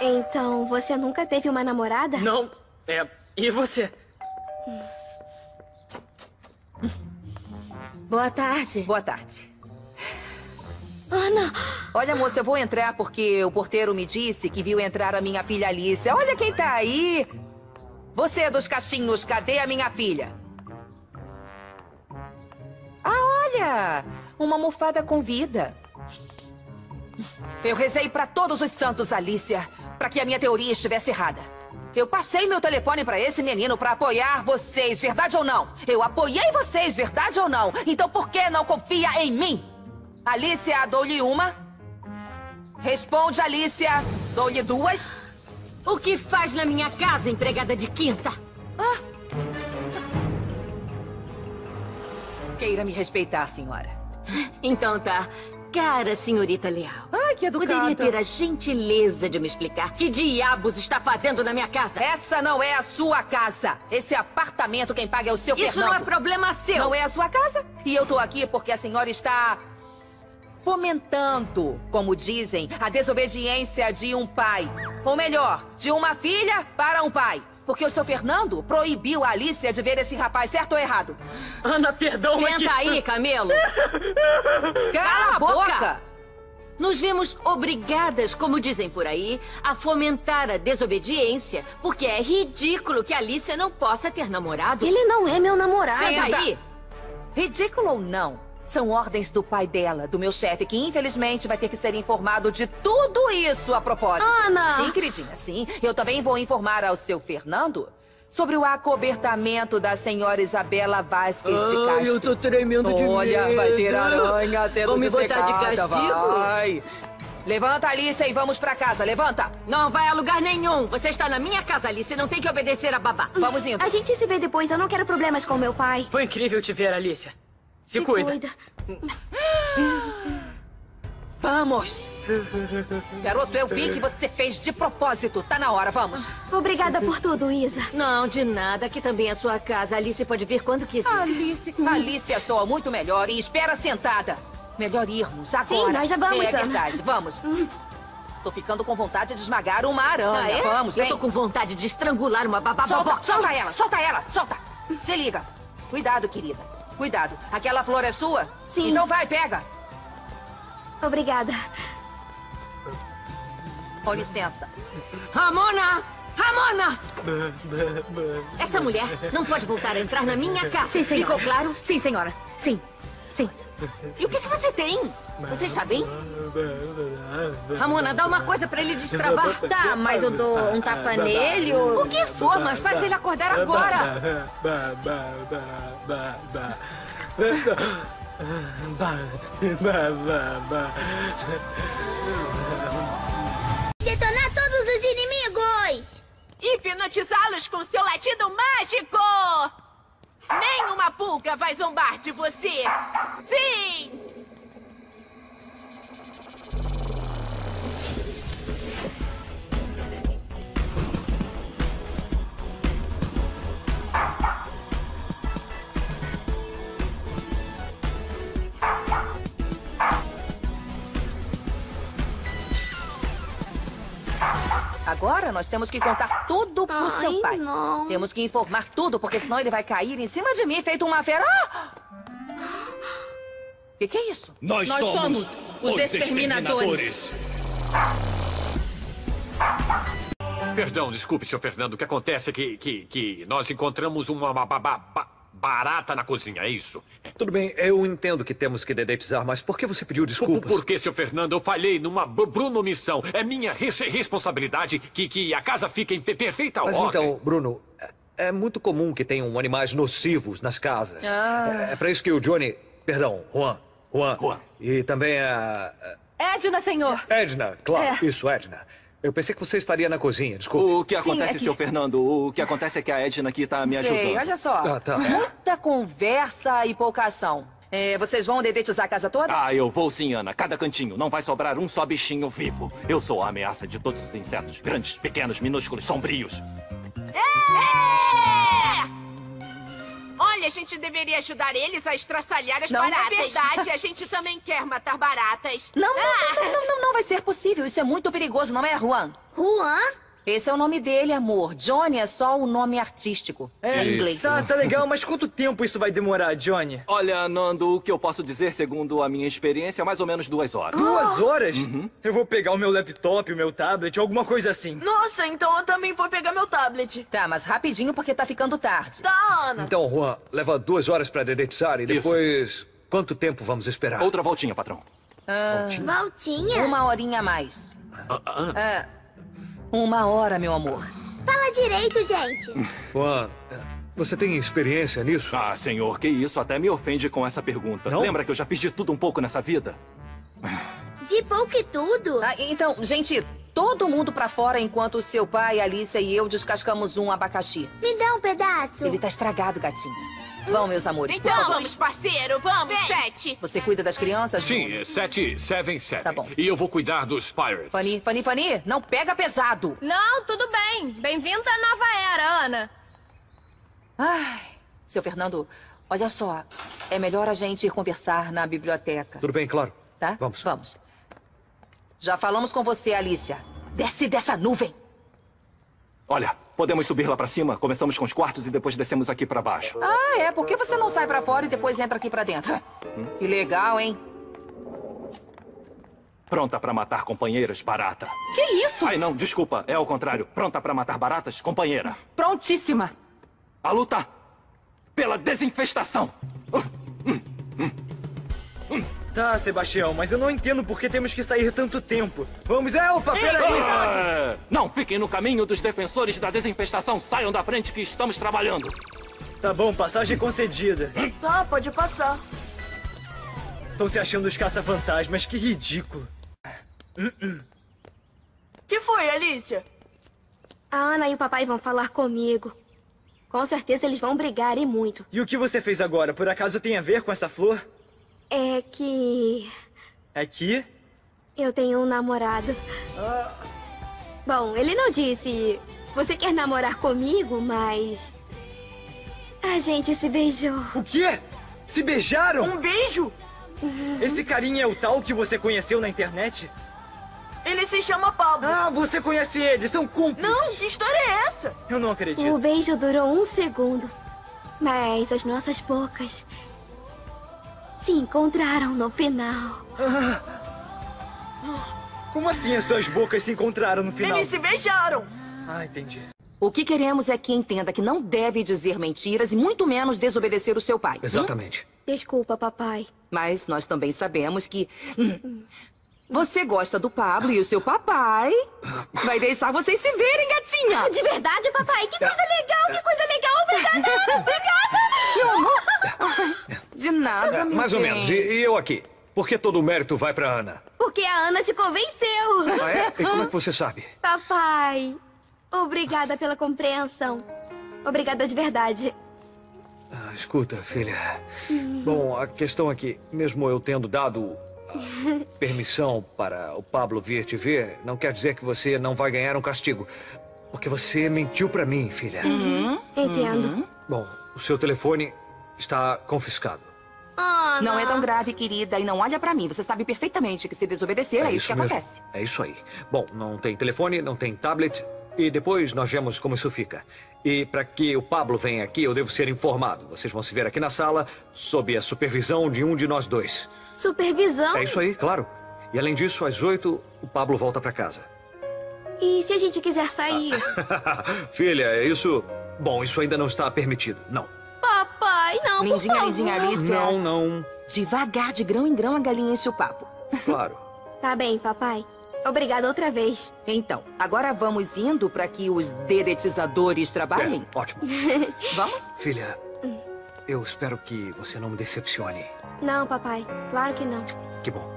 Então, você nunca teve uma namorada? Não. É. E você? Boa tarde. Boa tarde. Ana! Olha, moça, eu vou entrar porque o porteiro me disse que viu entrar a minha filha Alice. Olha quem tá aí! Você é dos cachinhos, cadê a minha filha? Ah, olha! Uma almofada com vida. Eu rezei para todos os santos, Alicia, para que a minha teoria estivesse errada. Eu passei meu telefone para esse menino para apoiar vocês, verdade ou não? Eu apoiei vocês, verdade ou não? Então por que não confia em mim? Alicia, dou-lhe uma. Responde, Alicia. Dou-lhe duas. O que faz na minha casa, empregada de quinta? Ah. Queira me respeitar, senhora. Então tá. Cara, senhorita Leal. Ai, que educada. Poderia ter a gentileza de me explicar que diabos está fazendo na minha casa? Essa não é a sua casa. Esse apartamento quem paga é o seu Isso Fernando. não é problema seu. Não é a sua casa. E eu tô aqui porque a senhora está fomentando, como dizem, a desobediência de um pai. Ou melhor, de uma filha para um pai. Porque o seu Fernando proibiu a Alicia de ver esse rapaz, certo ou errado? Ana, perdão, mas Senta que- aí, Camelo. Cala a boca! Nos vimos obrigadas, como dizem por aí, a fomentar a desobediência, porque é ridículo que a Alicia não possa ter namorado. Ele não é meu namorado. Senta Senta. aí. Ridículo ou não? São ordens do pai dela, do meu chefe, que infelizmente vai ter que ser informado de tudo isso a propósito. Ana! Sim, queridinha, sim. Eu também vou informar ao seu Fernando sobre o acobertamento da senhora Isabela Vasques de Ai, Castro. eu tô tremendo de Olha, medo. vai ter aranha sendo me botar de castigo? Vai. Levanta, Alice, e vamos pra casa. Levanta. Não vai a lugar nenhum. Você está na minha casa, Alice. Não tem que obedecer a babá. Vamos indo. A gente se vê depois. Eu não quero problemas com meu pai. Foi incrível te ver, Alicia. Se, cuida. Vamos. Garoto, eu vi que você fez de propósito. Tá na hora, vamos. Obrigada por tudo, Isa. Não, de nada. Aqui também é sua casa. Alice pode vir quando quiser. Alice, Alice soa muito melhor e espera sentada. Melhor irmos agora. Sim, nós já vamos, É verdade, vamos. Tô ficando com vontade de esmagar uma aranha. Ah, é? Vamos, Eu vem. tô com vontade de estrangular uma babá Solta, solta ela, solta ela, solta. Se liga. Cuidado, querida. Cuidado. Aquela flor é sua? Sim. Então vai, pega. Obrigada. Com licença. Ramona! Ramona! Essa mulher não pode voltar a entrar na minha casa. Sim, senhora. Ficou claro? Sim, senhora. Sim. Sim. E o que, que você tem? Você está bem? Ramona, dá uma coisa pra ele destravar. Tá, mas eu dou um tapa nele ou... O que for, mas faz ele acordar agora. Detonar todos os inimigos! Hipnotizá-los com seu latido mágico! Nenhuma pulga vai zombar de você! Sim! Agora nós temos que contar tudo pro Ai, seu pai. não. Temos que informar tudo, porque senão ele vai cair em cima de mim feito uma fera. Ah! O que, que é isso? Nós, Nós somos, somos os exterminadores. Perdão, desculpe, senhor Fernando. O que acontece é que, que, que nós encontramos uma ba- ba- ba- barata na cozinha, é isso? Tudo bem, eu entendo que temos que dedetizar, mas por que você pediu Por, desculpas? por que, senhor Fernando? Eu falhei numa Bruno missão. É minha res- responsabilidade que, que a casa fique em pe- perfeita Mas ordem. então, Bruno, é, é muito comum que tenham animais nocivos nas casas. Ah. É, para isso que o Johnny... Perdão, Juan. Juan. Juan. E também a... Edna, senhor. Edna, claro. É. Isso, Edna. Eu pensei que você estaria na cozinha, desculpe. O que Sim, acontece, é que- seu Fernando? O que acontece é que a Edna aqui tá me ajudando. Sei, olha só. Ah, tá. Muita conversa e pouca ação. É, vocês vão dedetizar a casa toda? Ah, eu vou sim, Ana. Cada cantinho. Não vai sobrar um só bichinho vivo. Eu sou a ameaça de todos os insetos. Grandes, pequenos, minúsculos, sombrios. É! Olha, a gente deveria ajudar eles a estraçalhar as Não, na baratas. verdade, a gente também quer matar baratas. Não, não, não, não, não, não vai ser possível. Isso é muito perigoso, não é, Juan? Juan? Esse é o nome dele, amor. Johnny é só o nome artístico. É, em inglês. Tá, tá legal, mas quanto tempo isso vai demorar, Johnny? Olha, Nando, o que eu posso dizer, segundo a minha experiência, é mais ou menos duas horas. Duas horas? Eu vou pegar o meu laptop, o meu tablet, alguma coisa assim. Nossa, então eu também vou pegar meu tablet. Tá, mas rapidinho porque tá ficando tarde. Tá, Ana. Então, Juan, leva duas horas pra dedetizar e depois... Quanto tempo vamos esperar? Outra voltinha, patrão. Ah, Voltinha? Uma horinha a mais. Ah, uma hora, meu amor. Fala direito, gente. Juan, você tem experiência nisso? Ah, senhor, que isso até me ofende com essa pergunta. Não? Lembra que eu já fiz de tudo um pouco nessa vida? De pouco e tudo. Ah, então, gente, todo mundo pra fora enquanto o seu pai, Alicia e eu descascamos um abacaxi. Me dá um pedaço. Ele tá estragado, gatinho. Vão, meus amores, por Então favor. vamos, parceiro, vamos, Sete. Você cuida das crianças? Sim, é sete, seven, seven. Tá bom. E eu vou cuidar dos Pirates. Fanny, Fanny, Fanny, não pega pesado. Não, tudo bem. Bem-vindo à nova era, Ana. Ai, seu Fernando, olha só. É melhor a gente ir conversar na biblioteca, Tudo bem, claro. tá? Vamos. Vamos. Já falamos com você, Alicia. Desce dessa nuvem. Olha, podemos subir lá pra cima, começamos com os quartos e depois descemos aqui pra baixo. Ah, é? Por que você não sai pra fora e depois entra aqui pra dentro? Que legal, hein? Pronta pra matar companheiras, barata. Que isso? Ai, não, desculpa, é ao contrário. Pronta pra matar baratas, companheira. Prontíssima. A luta pela desinfestação. Tá, Sebastião, mas eu não entendo por que temos que sair tanto tempo. Vamos, é, opa, peraí. É, Não fiquem no caminho dos defensores da desinfestação. Saiam da frente que estamos trabalhando. Tá bom, passagem concedida. Tá, pode passar. Estão se achando os caça-fantasmas, que ridículo. Que foi, Alicia? A Ana e o papai vão falar comigo. Com certeza eles vão brigar e muito. E o que você fez agora, por acaso tem a ver com essa flor? É que. Aqui? Eu tenho um namorado. Bom, ele não disse. Você quer namorar comigo, mas. A gente se beijou. O quê? Se beijaram? Um beijo? Esse carinha é o tal que você conheceu na internet? Ele se chama Pablo. Ah, você conhece ele, são cúmplices. Não, que história é essa? Eu não acredito. O beijo durou um segundo. Mas as nossas bocas se encontraram no final. Como assim as suas bocas se encontraram no final? Eles se beijaram. Ah, entendi. O que queremos é que entenda que não deve dizer mentiras e muito menos desobedecer o seu pai. Exatamente. Desculpa, papai. Mas nós também sabemos que. hum, Você gosta do Pablo e o seu papai vai deixar vocês se verem, gatinha! De verdade, papai? Que coisa legal, que coisa legal. Obrigada, Ana. Obrigada. Meu amor! De nada, meu mais ou bem. menos. E, e eu aqui? Por que todo o mérito vai pra Ana? Porque a Ana te convenceu. Ah, é? E como é que você sabe? Papai, obrigada pela compreensão. Obrigada de verdade. Ah, escuta, filha. Bom, a questão é que, mesmo eu tendo dado permissão para o Pablo vir te ver, não quer dizer que você não vai ganhar um castigo. Porque você mentiu pra mim, filha. Entendo. Bom, o seu telefone está confiscado. Ana. Não é tão grave, querida, e não olha pra mim. Você sabe perfeitamente que se desobedecer é, isso que mesmo. acontece. É isso aí. Bom, não tem telefone, não tem tablet. E depois nós vemos como isso fica. E para que o Pablo venha aqui, eu devo ser informado. Vocês vão se ver aqui na sala, sob a supervisão de um de nós dois. Supervisão? É isso aí, claro. E além disso, às oito, o Pablo volta para casa. E se a gente quiser sair? Filha, isso. Bom, isso ainda não está permitido. Não. Papai, não, por Lindinha, favor. lindinha Alicia. Não, não. Devagar, de grão em grão, a galinha enche o papo. Claro. Tá bem, papai. Obrigada outra vez. Então, agora vamos indo para que os dedetizadores trabalhem? É, ótimo. Vamos? Filha, eu espero que você não me decepcione. Não, papai. Claro que não. Que bom.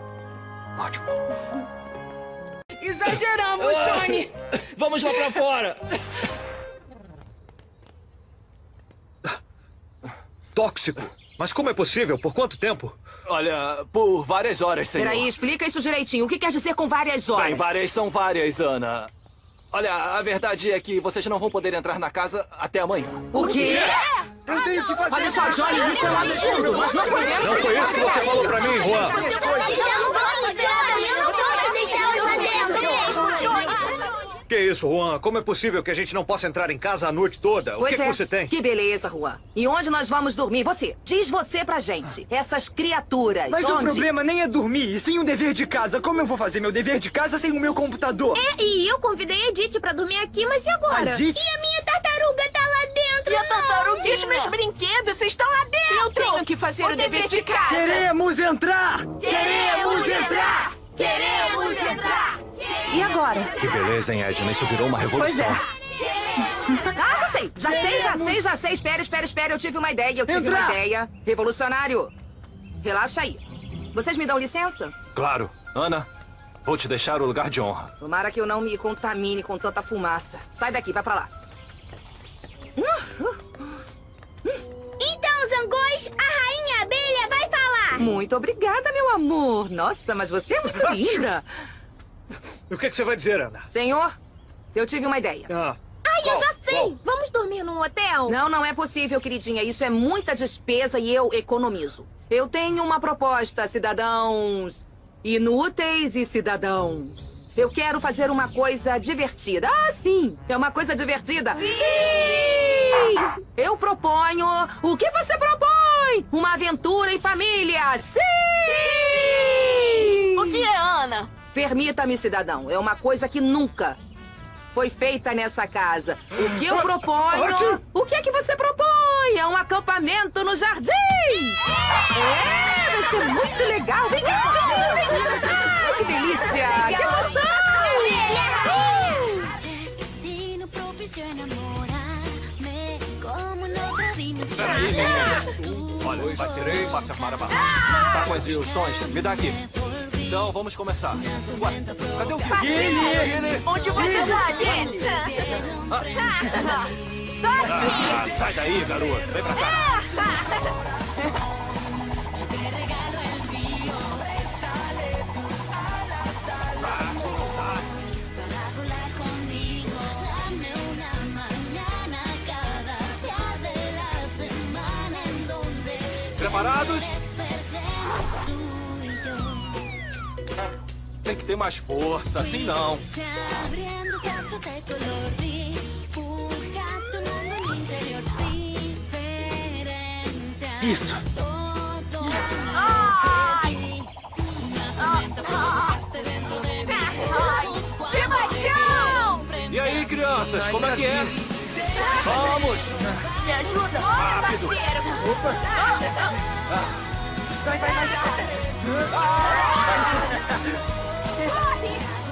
Ótimo. Exageramos, Johnny. Vamos lá pra fora. Tóxico? Mas como é possível? Por quanto tempo? Olha, por várias horas, senhor. Peraí, explica isso direitinho. O que quer dizer com várias horas? Bem, várias são várias, Ana. Olha, a verdade é que vocês não vão poder entrar na casa até amanhã. O quê? Eu tenho que fazer Olha só, Johnny, isso é um absurdo. Nós não podemos... Não foi isso que você falou pra mim, Juan? Eu não vou, Johnny. Eu não posso deixá-los lá dentro. Que isso, Juan? Como é possível que a gente não possa entrar em casa a noite toda? O Pois que, é. que você tem? Que beleza, Juan. E onde nós vamos dormir? Você. Diz você pra gente. Essas criaturas. Mas o onde? problema nem é dormir, e sim o dever de casa. Como eu vou fazer meu dever de casa sem o meu computador? É, e eu convidei a Edith pra dormir aqui, mas e agora? A Edith? E a minha E a tartaruga? Os meus brinquedos estão lá dentro! Eu tenho que fazer o, dever de casa! Queremos entrar! Queremos entrar! Queremos entrar! E agora? Que beleza, hein, Edna? Isso virou uma Pois revolução. é. Ah, já sei! Já sei, já sei, já sei. Espera, espera, espera. Eu tive uma ideia, eu tive Entrar! uma ideia. Revolucionário. Relaxa aí. Vocês me dão licença? Claro. Ana, vou te deixar o lugar de honra. Tomara que eu não me contamine com tanta fumaça. Sai daqui, vai pra lá. Então, Zangões, a rainha abelha vai falar. Muito obrigada, meu amor. Nossa, mas você é muito linda. O que, que você vai dizer, Ana? Senhor, eu tive uma ideia. Ah, Ai, eu Qual? já sei! Qual? Vamos dormir num hotel? Não, não é possível, queridinha. Isso é muita despesa e eu economizo. Eu tenho uma proposta, cidadãos inúteis e cidadãos. Eu quero fazer uma coisa divertida. Ah, sim! É uma coisa divertida. Sim! Eu proponho. O que você propõe? Uma aventura em família. Sim! O que é Ana? Permita-me, cidadão. É uma coisa que nunca foi feita nessa casa. O que eu proponho... Ótimo. O que é que você propõe? É um acampamento no jardim! É, vai ser muito legal. Vem cá, vem cá, que delícia! Que menina. Olha, vai ser passe armar a barra. Tá com as instruções? Me dá aqui. Então, vamos começar. Ué, cadê o Guilherme? Onde você vai, Lily? Ah, sai daí, garoto. Vem pra cá. Preparados? Tem que ter mais força, assim não. Isso. Ai! Sebastião! E aí, crianças, como é que é? Vamos! Me ajuda? Rápido! Vai, vai, vai. Siempre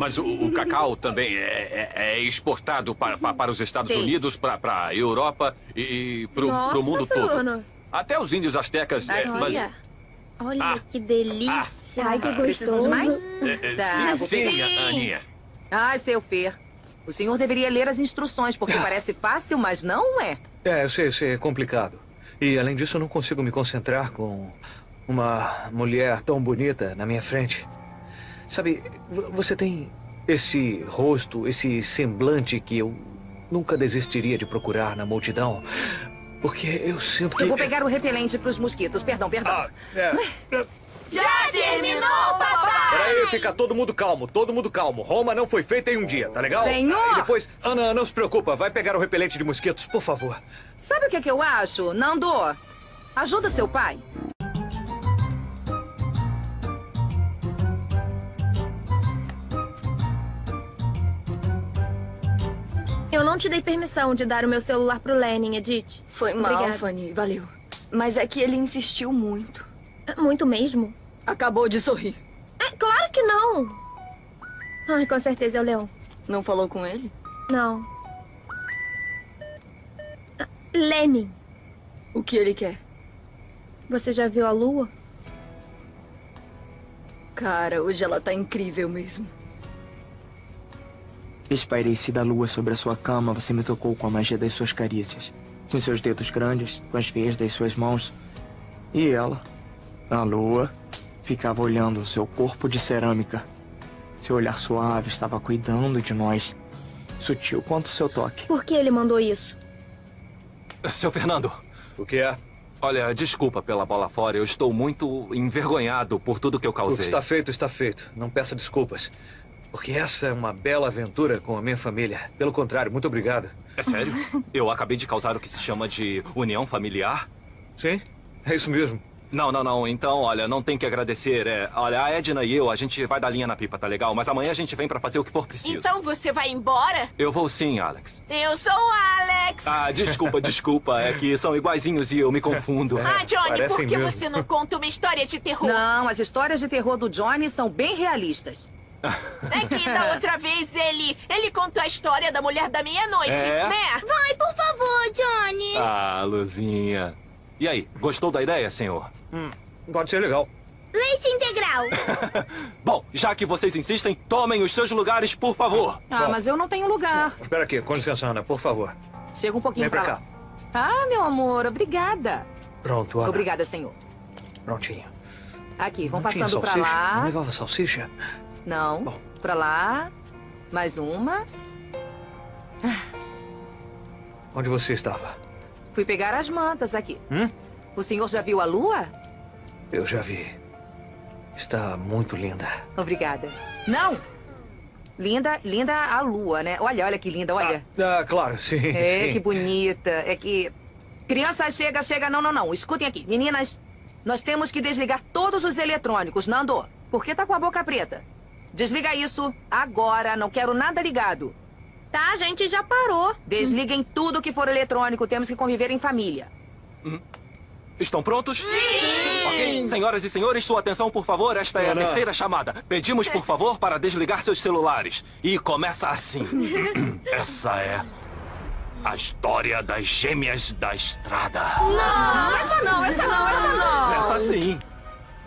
Mas o, o cacau também é, é- é exportado para, pa- para os Estados Sim. Unidos, para a Europa e, para Nossa, o mundo todo. Bruno. Até os índios astecas. é, mas, Olha, olha Ah. que delícia. Ai, que gostoso. Precisam de mais? é, é, Tá, sim, vou sim, Aninha. Ai, seu Fer. O senhor deveria ler as instruções, porque parece fácil, mas não é. É, eu sei, eu sei, é complicado. E além disso, eu não consigo me concentrar com uma mulher tão bonita na minha frente. Sabe, vo- você tem esse rosto, esse semblante que eu nunca desistiria de procurar na multidão. Porque eu sinto que. Eu vou pegar o repelente pros mosquitos. Perdão, perdão. Ah, é. Já terminou, papai! Peraí, fica todo mundo calmo, todo mundo calmo. Roma não foi feita em um dia, tá legal? Senhor! E depois, Ana, não se preocupa, vai pegar o repelente de mosquitos, por favor. Sabe o que, é que eu acho? Nando, ajuda seu pai. Não te dei permissão de dar o meu celular pro Lenin, Edith. Foi mal, Obrigada. Fanny. Valeu. Mas é que ele insistiu muito. Muito mesmo? Acabou de sorrir. É, claro que não. Ai, com certeza é o Leão. Não falou com ele? Não. Ah, Lenin, O que ele quer? você já viu a lua? Cara, hoje ela tá incrível mesmo. Espaireci da lua sobre a sua cama, você me tocou com a magia das suas carícias. Com seus dedos grandes, com as veias das suas mãos. E ela, a lua, ficava olhando o seu corpo de cerâmica. Seu olhar suave estava cuidando de nós. Sutil quanto seu toque. Por que ele mandou isso? Seu Fernando. O que é? Olha, desculpa pela bola fora. Eu estou muito envergonhado por tudo que eu O que causei. está feito, está feito. Não peça desculpas. Porque essa é uma bela aventura com a minha família. Pelo contrário, muito obrigado. É sério? Eu acabei de causar o que se chama de união familiar? Sim, é isso mesmo. Não, não, não. Então, olha, não tem que agradecer. É, olha, a Edna e eu, a gente vai dar linha na pipa, tá legal? Mas amanhã a gente vem pra fazer o que for preciso. Então você vai embora? Eu vou sim, Alex. Eu sou o Alex. Ah, desculpa, desculpa. É que são iguaizinhos e eu me confundo. Ah, Johnny, por que mesmo. você não conta uma história de terror? Não, as histórias de terror do Johnny são bem realistas. É que da outra vez ele. ele contou a história da mulher da meia-noite, É? né? Vai, por favor, Johnny. Ah, Luzinha. E aí, gostou da ideia, senhor? Hum, pode ser legal. Leite integral. Bom, já que vocês insistem, tomem os seus lugares, por favor. Ah, mas eu não tenho lugar. Espera aqui, com licença, Ana, por favor. Chega um pouquinho Vem pra pra cá. lá. Ah, meu amor, obrigada. Pronto, Ana. Obrigada, senhor. Prontinho. Aqui, vão Não passando pra salsicha? lá. Não levava salsicha? Não. Pra lá. Mais uma. Onde você estava? Fui pegar as mantas aqui. Hum? O senhor já viu a lua? Eu já vi. Está muito linda. Obrigada. Não! Linda, linda a lua, né? Olha, olha que linda, olha. Ah, claro, sim. É, sim. que bonita. É que. Criança, chega, chega. Não, não, não. Escutem aqui. Meninas, nós temos que desligar todos os eletrônicos. Nando, por que tá com a boca preta? Desliga isso agora. Não quero nada ligado. Tá, a gente já parou. Desliguem tudo que for eletrônico. Temos que conviver em família. Estão prontos? Sim! Ok, senhoras e senhores, sua atenção, por favor. Esta é a terceira chamada. Pedimos, por favor, para desligar seus celulares. E começa assim. Essa é a história das gêmeas da estrada. Não, essa não, essa não, essa não. Essa sim.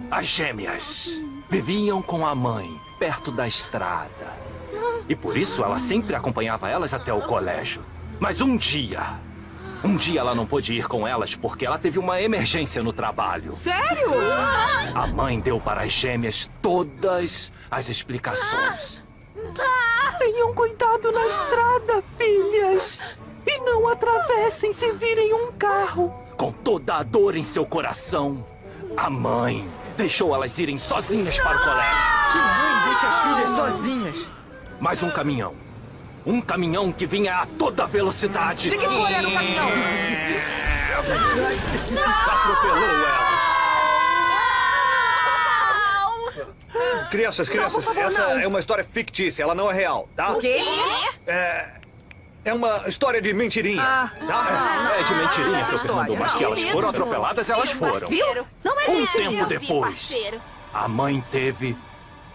As gêmeas viviam com a mãe perto da estrada. E por isso ela sempre acompanhava elas até o colégio. Mas um dia. Um dia ela não pôde ir com elas porque ela teve uma emergência no trabalho. Sério? A mãe deu para as gêmeas todas as explicações. Tenham cuidado na estrada, filhas. E não atravessem se virem um carro. Com toda a dor em seu coração, a mãe deixou elas irem sozinhas para o colégio. Que mãe deixa as filhas sozinhas? Mais um caminhão. Um caminhão que vinha a toda velocidade. De que cor era o caminhão? Atropelou elas. Crianças, crianças, por favor, essa não. é uma história fictícia, ela não é real, tá? O quê? É. É uma história de mentirinha. Ah. tá? É de mentirinha, essa seu história. Fernando, mas que elas foram atropeladas, elas foram. Viu? Não é Um mentira. tempo depois, a mãe teve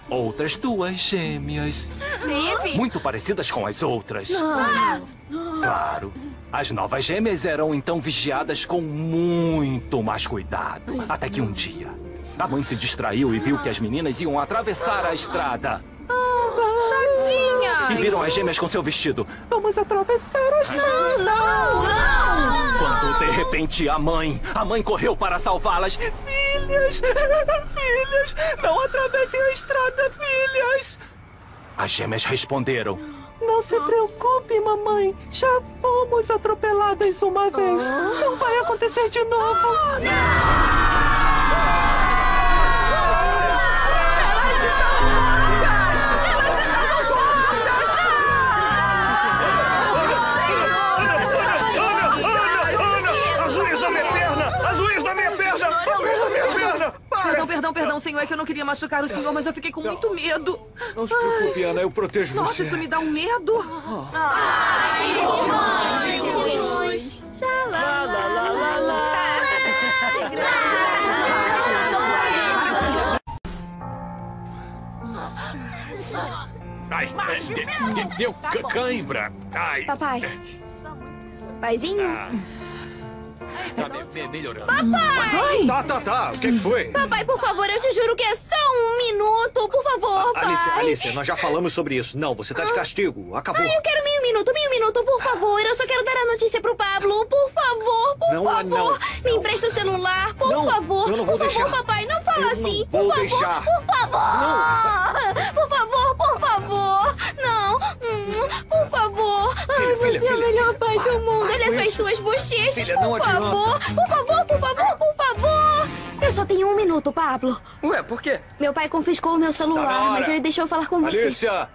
outras duas gêmeas. Teve? Muito parecidas com as outras. Ah, Claro. As novas gêmeas eram então vigiadas com muito mais cuidado. Até que um dia, a mãe se distraiu e viu que as meninas iam atravessar a estrada. E viram as gêmeas com seu vestido. Vamos atravessar a estrada. Não, não! Quando de repente a mãe, a mãe correu para salvá-las. Filhas, filhas, não atravessem a estrada, filhas. As gêmeas responderam: Não se preocupe, mamãe. Já fomos atropeladas uma vez. Não vai acontecer de novo. Elas Perdão, perdão, senhor. É que eu não queria machucar o senhor, mas eu fiquei com muito medo. Não se preocupe, Ana, eu protejo Nossa, você. isso me dá um medo. Ai, é, de- de- deu ca- cãibra. Ai. Papai. Paizinho? Ah. Tá me- me- melhorando. Papai! Tá, tá, tá. O que foi? Papai, por favor, eu te juro que é só um minuto. Por favor, pai. Alice, Alice, nós já falamos sobre isso. Não, você tá de castigo. Acabou. Ai, eu quero meio minuto, meio minuto, por favor. Eu só quero dar a notícia pro Pablo. Por favor, por Não, favor. não, Me empresta o celular, por Não, favor. eu não vou por favor, deixar. papai, não fala Eu não assim. vou por favor, deixar. por favor. Por favor, Ai, Filha, você filha, é o filha. melhor pai do mundo. Olha só as suas bochechas, Filha, por adianta. favor. Por favor, por favor, por favor. Eu só tenho um minuto, Pablo. Ué, por quê? Meu pai confiscou o meu Tá celular, mas ele deixou eu falar com você. Alicia!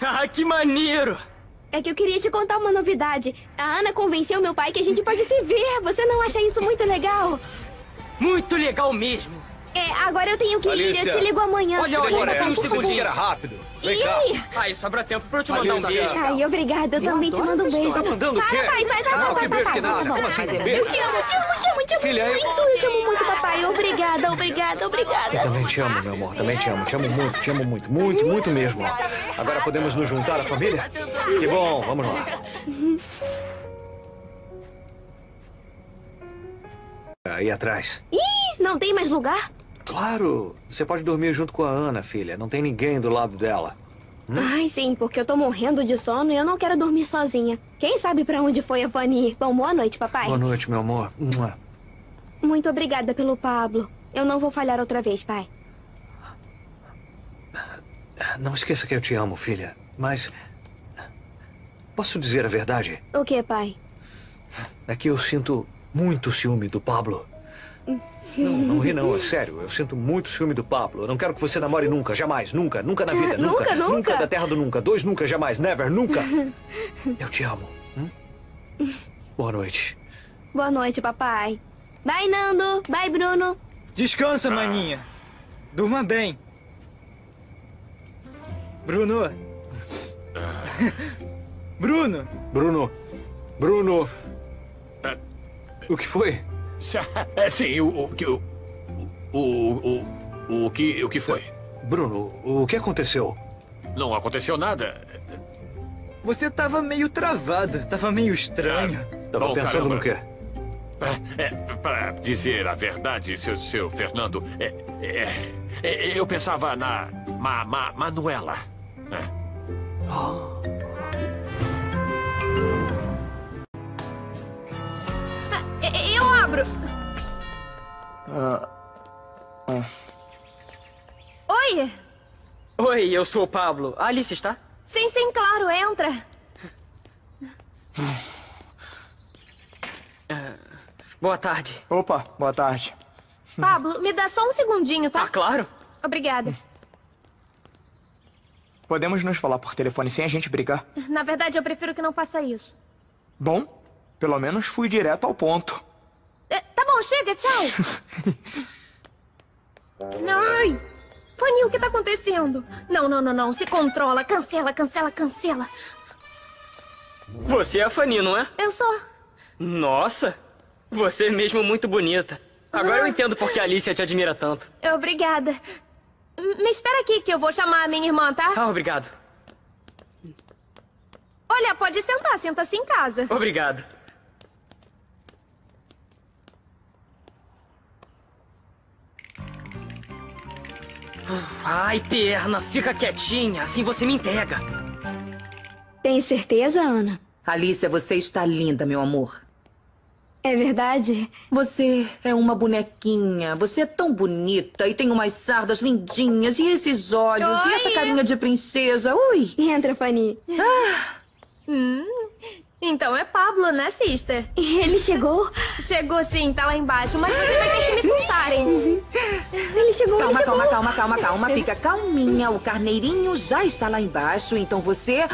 Ah, que maneiro! É que eu queria te contar uma novidade. A Ana convenceu meu pai que a gente pode se ver. Você não acha isso muito legal? Muito legal mesmo. É, agora eu tenho que ir. Alicia. Eu te ligo amanhã. Olha, olha, ainda tem um segundinho. era rápido. Vem E cá. aí? Ai, sobra tempo pra eu te mandar um Alicia. beijo. Ai, obrigada. Eu também te mando um beijo. Tá mandando o Para, quê? pai, vai, vai, Não, vai, vai, vai, vai, vai, Como assim, vai. um beijo? Eu te amo, te amo, te amo, te amo Filha, eu- muito. Eu te amo muito, papai. Obrigada, obrigada, obrigada. Eu também te amo, meu amor. Também te amo. Te amo muito, te amo muito. Muito, muito mesmo. Agora podemos nos juntar à família? Que bom, vamos lá. Aí atrás. Ih, não tem mais lugar? Claro, você pode dormir junto com a Ana, filha. Não tem ninguém do lado dela. Ai, sim, porque eu tô morrendo de sono e eu não quero dormir sozinha. Quem sabe pra onde foi a Fanny? Bom, boa noite, papai. Boa noite, meu amor. Muito obrigada pelo Pablo. Eu não vou falhar outra vez, pai. Não esqueça que eu te amo, filha. Mas. Posso dizer a verdade? O que, pai? É que eu sinto muito ciúme do Pablo. Não, não ri não, é sério. Eu sinto muito ciúme do Pablo. Eu não quero que você namore nunca, jamais, nunca, nunca na vida, Nunca, nunca. nunca? Nunca da terra do nunca. Dois nunca, jamais, never, nunca. Eu te amo. hum? Boa noite. Boa noite, papai. Bye, Nando. Bye, Bruno. Descansa, maninha. Durma bem. Bruno. Bruno. Bruno. Bruno. O que foi? É sim, o, o, que- o, o, o, o, que, o que foi? Bruno, o que aconteceu? Não aconteceu nada. Você tava meio travado, tava meio estranho. Tava Bom, pensando no caramba. quê? É, é, pra dizer a verdade, seu, seu Fernando, é, é, é, eu pensava na Ma, Ma- Manuela. né? Eu abro. Ah, ah. Oi. Oi, eu sou o Pablo. A Alice está? Sim, sim, claro, entra. Boa tarde. Opa, boa tarde. Pablo, me dá só um segundinho, tá? Ah, claro. Obrigada. Podemos nos falar por telefone sem a gente brigar? Na verdade, eu prefiro que não faça isso. Bom, pelo menos fui direto ao ponto. Chega, tchau. Ai! Fanny, o que tá acontecendo? Não, não, não, não. Se controla. Cancela, cancela, cancela. Você é a Fanny, não é? Eu sou. Nossa, você é mesmo muito bonita. Agora eu entendo por que a Alicia te admira tanto. Obrigada. M- Me espera aqui que eu vou chamar a minha irmã, tá? Ah, obrigado. Olha, pode sentar. Senta-se em casa. Obrigado. Ai, perna, fica quietinha, assim você me entrega. Tem certeza, Ana? Alicia, você está linda, meu amor. É verdade? Você é uma bonequinha. Você é tão bonita e tem umas sardas lindinhas e esses olhos e essa Oi. carinha de princesa. Ui! Entra, Fanny. Hum, então é Pablo, né, sister? Ele chegou? Chegou sim, tá lá embaixo. Mas você vai ter que me contar, hein? Ele chegou, Calma, ele chegou. calma, calma, calma, calma. Fica calminha. O carneirinho já está lá embaixo, então você.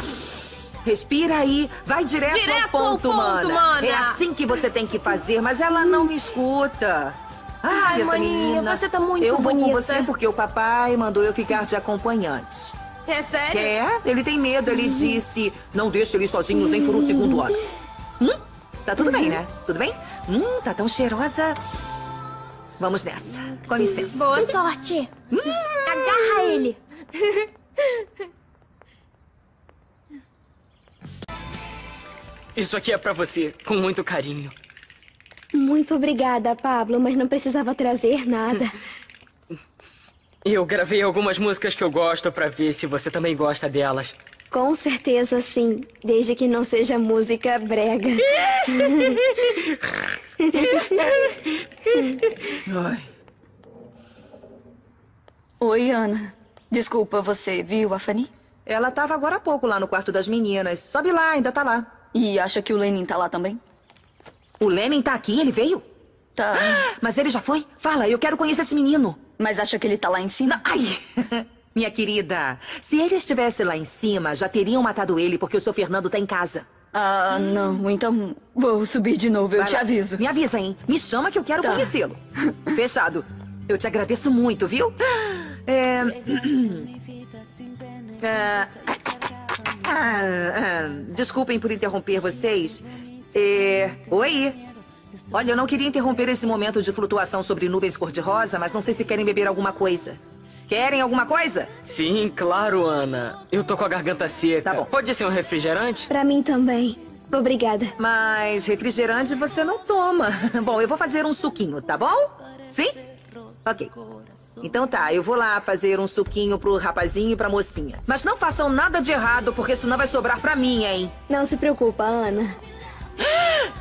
Respira aí, vai direto, Direto ao ponto, ao ponto, mana. mana. É assim que você tem que fazer, mas ela não me escuta. Ai, essa maninha, menina. você tá muito Eu vou bonita. com você porque o papai mandou eu ficar de acompanhante. É sério? É, ele tem medo. Ele disse: não deixe eles sozinhos nem por um segundo ano. Hum? Tá tudo bem, né? Tudo bem? Hum, tá tão cheirosa. Vamos nessa. Com licença. Boa sorte. Agarra ele. Isso aqui é pra você, com muito carinho. Muito Muito obrigada, Pablo, mas não precisava trazer nada. Eu gravei algumas músicas que eu gosto pra ver se você também gosta delas. Com certeza, sim. Desde que não seja música brega. Oi, Ana. Desculpa, você viu a Fanny? Ela tava agora há pouco lá no quarto das meninas. Sobe lá, ainda tá lá. E acha que o Lenin tá lá também? O Lenin tá aqui? Ele veio? Tá. Mas ele já foi? Fala, eu quero conhecer esse menino. Mas acha que ele tá lá em cima? Ai! Minha querida, se ele estivesse lá em cima, já teriam matado ele porque o seu Fernando tá em casa. Ah, não. Então vou subir de novo, eu Vai te lá. aviso. Me avisa, hein? Me chama que eu quero Tá. conhecê-lo. Fechado. Eu te agradeço muito, viu? É... Ah, ah, ah, Desculpem por interromper vocês. É... Oi. Olha, eu não queria interromper esse momento de flutuação sobre nuvens cor-de-rosa, mas não sei se querem beber alguma coisa. Querem alguma coisa? Sim, claro, Ana. Eu tô com a garganta seca. Tá bom. Pode ser um refrigerante? Pra mim também. Obrigada. Mas refrigerante você não toma. Bom, eu vou fazer um suquinho, tá bom? Sim? Ok. Então tá, eu vou lá fazer um suquinho pro rapazinho e pra mocinha. Mas não façam nada de errado, porque senão vai sobrar pra mim, hein? Não se preocupa, Ana.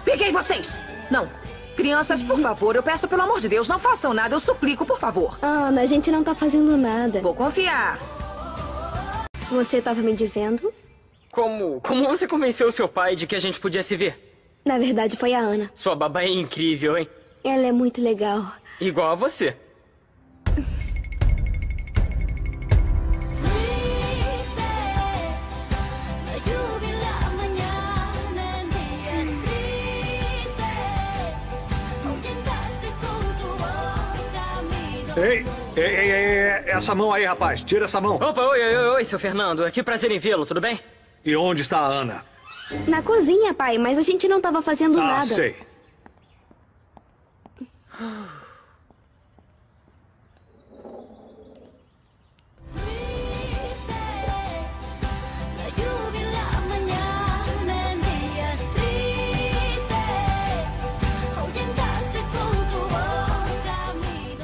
Peguei vocês! Não. Crianças, por favor, eu peço pelo amor de Deus, não façam nada, eu suplico, por favor. Ana, a gente não tá fazendo nada. Vou confiar. Você tava me dizendo? Como, como você convenceu seu pai de que a gente podia se ver? Na verdade, foi a Ana. Sua babá é incrível, hein? Ela é muito legal. Igual a você. Ei, ei, ei, ei, ei, essa mão aí, rapaz. Tira essa mão. Opa, oi, oi, oi, seu Fernando. Que prazer em vê-lo, tudo bem? E onde está a Ana? Na cozinha, pai, mas a gente não tava fazendo Ah, nada. sei.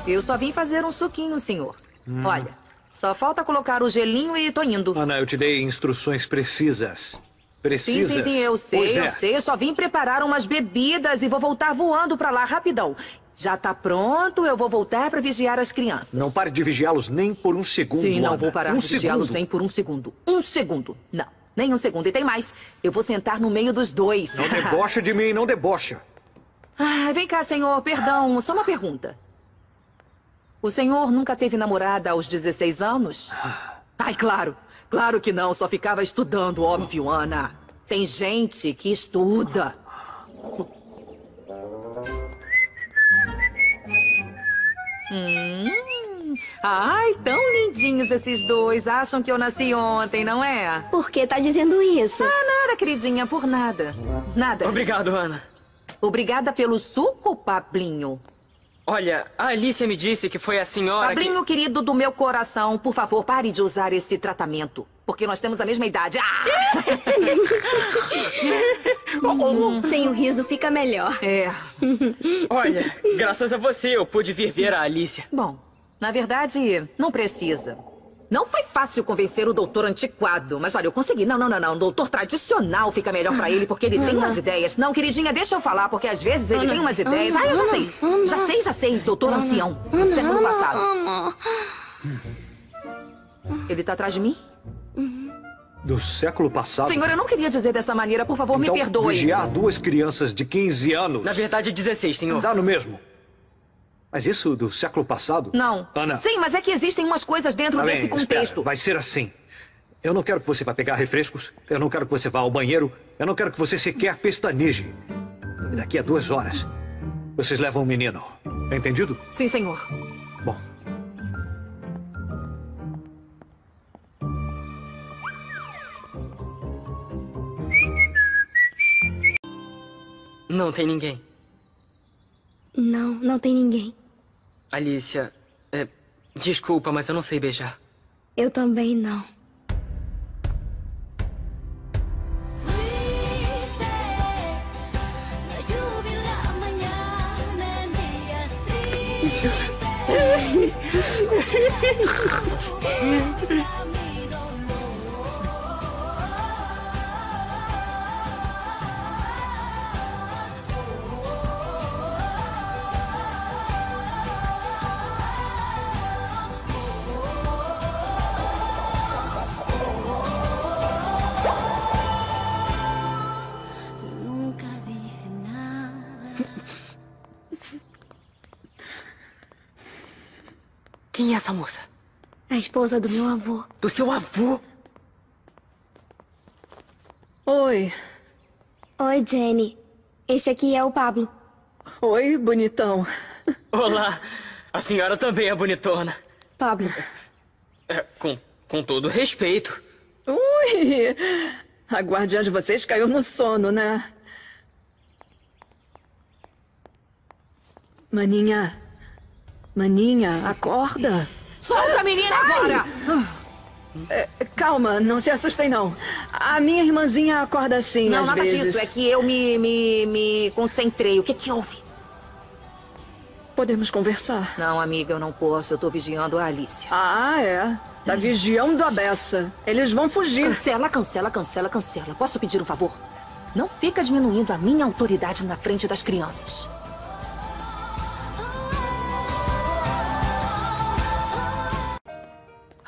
Eu só vim fazer um suquinho, senhor. Olha, só falta colocar o gelinho e tô indo. Ana, eu te dei instruções precisas. Sim, Precisas. sim, sim, eu sei, é. eu sei. Eu só vim preparar umas bebidas e vou voltar voando pra lá rapidão. Já tá pronto, eu vou voltar pra vigiar as crianças. Não pare de vigiá-los nem por um segundo, Sim, não Ana. vou parar um de vigiá-los nem por um segundo. Um segundo. Não, nem um segundo. E tem mais. Eu vou sentar no meio dos dois. Não debocha de mim, não debocha. Ah, vem cá, senhor. Perdão, só uma pergunta. O senhor nunca teve namorada aos 16 anos? Ai, claro. Claro que não. Só ficava estudando, óbvio, Ana. Tem gente que estuda. Hum. Ai, tão lindinhos esses dois. Acham que eu nasci ontem, não é? Por que tá dizendo isso? Ah, nada, queridinha, por nada. Nada. Obrigado, Ana. Obrigada pelo suco, Pablinho. Olha, a Alicia me disse que foi a senhora Pablinho, querido do meu coração, por favor, pare de usar esse tratamento. Porque nós temos a mesma idade. Ah! Sem o riso fica melhor. É. que... Olha, graças a você eu pude vir ver a Alicia. Bom, na verdade, não precisa. Não foi fácil convencer o doutor antiquado, mas olha, eu consegui. Não, não, não, não. O doutor tradicional fica melhor pra ele porque ele tem umas ideias. Não, queridinha, deixa eu falar, porque às vezes ele tem umas ideias. Ah, eu já sei. Já sei, já sei, doutor ancião. Do século passado. Ele tá atrás de mim? Do século passado. Senhor, eu não queria dizer dessa maneira, por favor, então, me perdoe. vigiar duas crianças de 15 anos. Na verdade, 16, senhor. Dá no mesmo. Mas isso do século passado? Não. Ana. Sim, mas é que existem umas coisas dentro Tá bem, desse espera. contexto. Vai ser assim. Eu não quero que você vá pegar refrescos. Eu não quero que você vá ao banheiro. Eu não quero que você sequer pestaneje. E daqui a duas horas, vocês levam o menino. Entendido? Sim, senhor. Bom. Não tem ninguém. Não, não tem ninguém. Alicia, é, desculpa, mas eu não sei beijar. Eu também não. essa moça? A esposa do meu avô. Do seu avô? Oi. Oi, Jenny. Esse aqui é o Pablo. Oi, bonitão. Olá. A senhora também é bonitona. Pablo. É, com, com todo respeito. Ui! A guardiã de vocês caiu no sono, né? Maninha. Maninha, acorda. Solta a menina agora! É, calma, não se assustem não. A minha irmãzinha acorda assim Não, às nada vezes. disso. É que eu me, me, me concentrei. O que que houve? Podemos conversar. Não, amiga, eu não posso. Eu tô vigiando a Alicia. Ah, é? Tá vigiando a beça. Eles vão fugir. Cancela, cancela, cancela, cancela. Posso pedir um favor? Não fica diminuindo a minha autoridade na frente das crianças.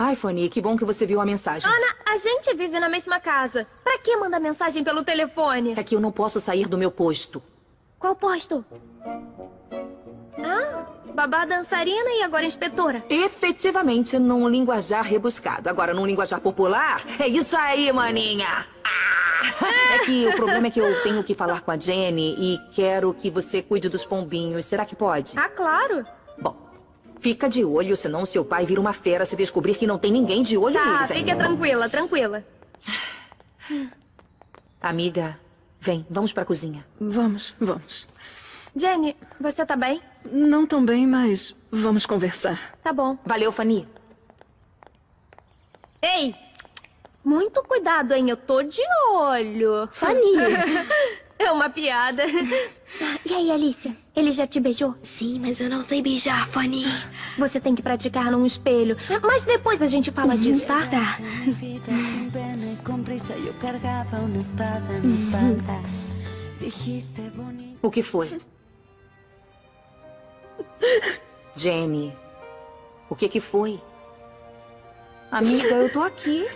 Ai, Fanny, que bom que você viu a mensagem. Ana, a gente vive na mesma casa. Pra que mandar mensagem pelo telefone? É que eu não posso sair do meu posto. Qual posto? Ah, babá dançarina e agora inspetora. Efetivamente, num linguajar rebuscado. Agora, num linguajar popular, é isso aí, maninha! Ah! É que o problema é que eu tenho que falar com a Jenny e quero que você cuide dos pombinhos. Será que pode? Ah, claro. Fica de olho, senão seu pai vira uma fera se descobrir que não tem ninguém de olho Tá, neles. hein? fica tranquila, tranquila. Amiga, vem, vamos pra cozinha. Vamos, vamos. Jenny, você tá bem? Não tão bem, mas vamos conversar. Tá bom. Valeu, Fanny. Ei! Muito cuidado, hein? Eu tô de olho. Fanny. é uma piada. E aí, Alicia? Ele já te beijou? Sim, mas eu não sei beijar, Fanny. Você tem que praticar num espelho. Mas depois a gente fala disso, tá? Tá. Bonito. O que foi? Jenny, o que que foi? Amiga, eu tô aqui.